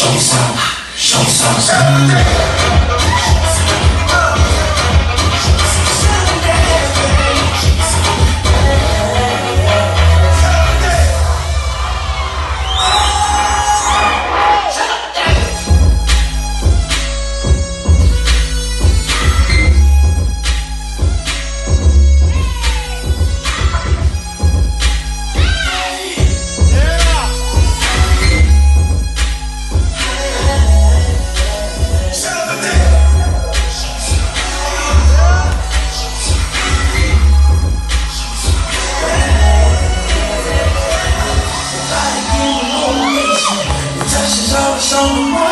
show some, show some. 我们一起，你在寻找什？